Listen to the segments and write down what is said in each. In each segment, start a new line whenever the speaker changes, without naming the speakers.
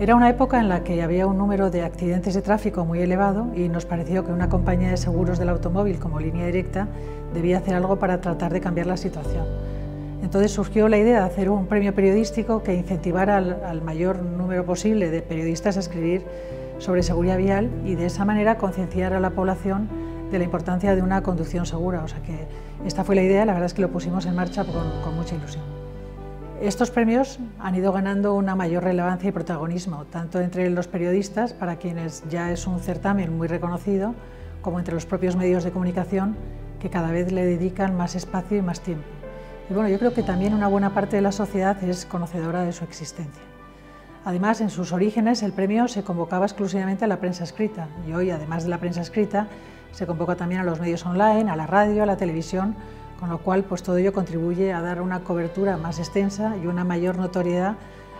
Era una época en la que había un número de accidentes de tráfico muy elevado y nos pareció que una compañía de seguros del automóvil como línea directa debía hacer algo para tratar de cambiar la situación. Entonces surgió la idea de hacer un premio periodístico que incentivara al, mayor número posible de periodistas a escribir sobre seguridad vial y de esa manera concienciar a la población de la importancia de una conducción segura. O sea que esta fue la idea, la verdad es que lo pusimos en marcha con mucha ilusión. Estos premios han ido ganando una mayor relevancia y protagonismo, tanto entre los periodistas, para quienes ya es un certamen muy reconocido, como entre los propios medios de comunicación, que cada vez le dedican más espacio y más tiempo. Y bueno, yo creo que también una buena parte de la sociedad es conocedora de su existencia. Además, en sus orígenes el premio se convocaba exclusivamente a la prensa escrita y hoy, además de la prensa escrita, se convoca también a los medios online, a la radio, a la televisión, con lo cual pues todo ello contribuye a dar una cobertura más extensa y una mayor notoriedad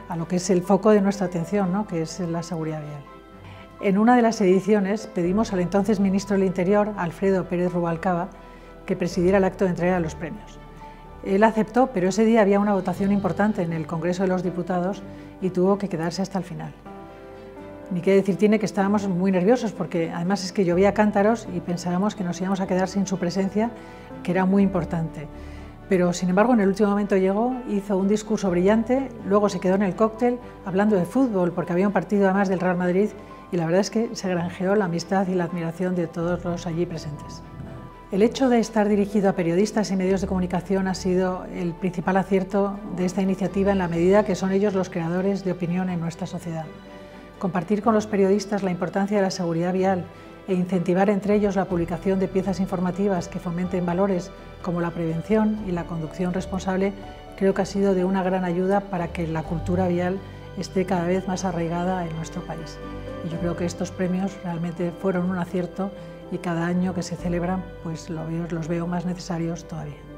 a lo que es el foco de nuestra atención, ¿no? que es la seguridad vial. En una de las ediciones pedimos al entonces ministro del Interior, Alfredo Pérez Rubalcaba, que presidiera el acto de entrega de los premios. Él aceptó, pero ese día había una votación importante en el Congreso de los Diputados y tuvo que quedarse hasta el final. Ni qué decir tiene que estábamos muy nerviosos porque además es que llovía cántaros y pensábamos que nos íbamos a quedar sin su presencia, que era muy importante. Pero sin embargo en el último momento llegó, hizo un discurso brillante, luego se quedó en el cóctel hablando de fútbol porque había un partido además del Real Madrid y la verdad es que se granjeó la amistad y la admiración de todos los allí presentes. El hecho de estar dirigido a periodistas y medios de comunicación ha sido el principal acierto de esta iniciativa en la medida que son ellos los creadores de opinión en nuestra sociedad compartir con los periodistas la importancia de la seguridad vial e incentivar entre ellos la publicación de piezas informativas que fomenten valores como la prevención y la conducción responsable, creo que ha sido de una gran ayuda para que la cultura vial esté cada vez más arraigada en nuestro país. Y yo creo que estos premios realmente fueron un acierto y cada año que se celebran pues los veo más necesarios todavía.